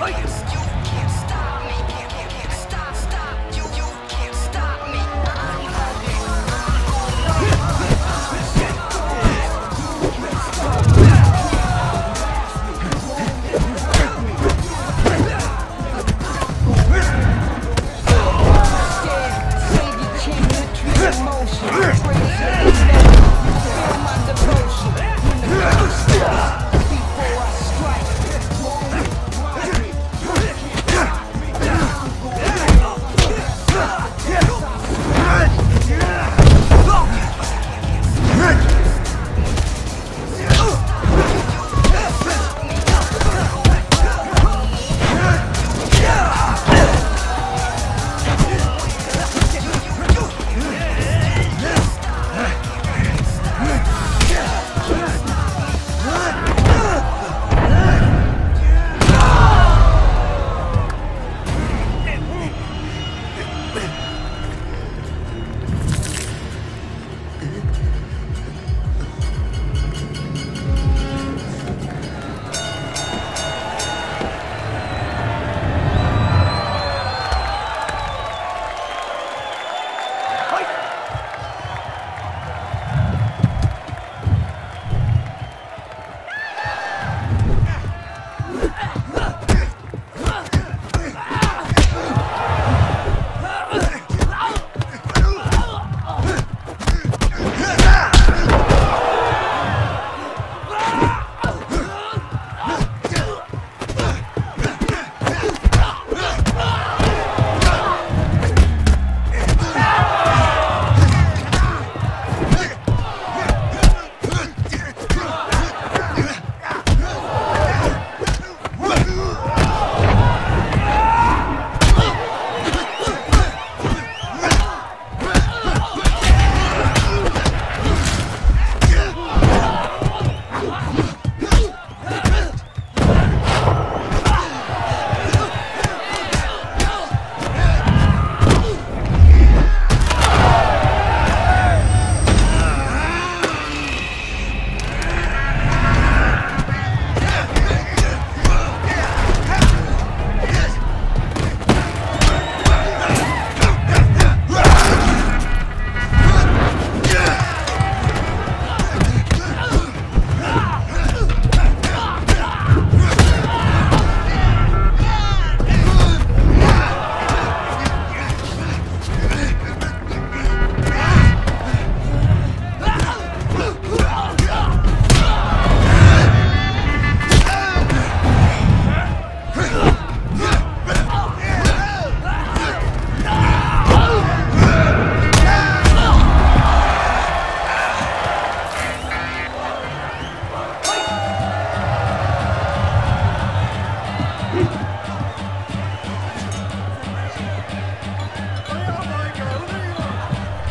Like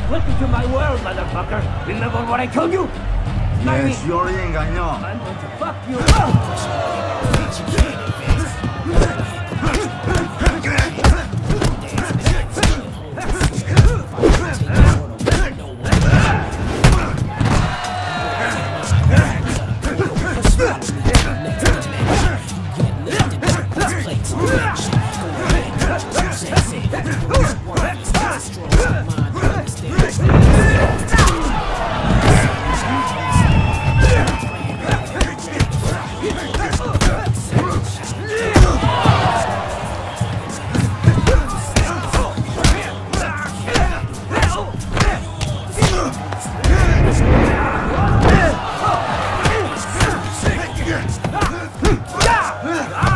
Welcome to my world, motherfucker. Remember what I told you? Me. Yes, yo le engañó. I'm going to fuck you Ah!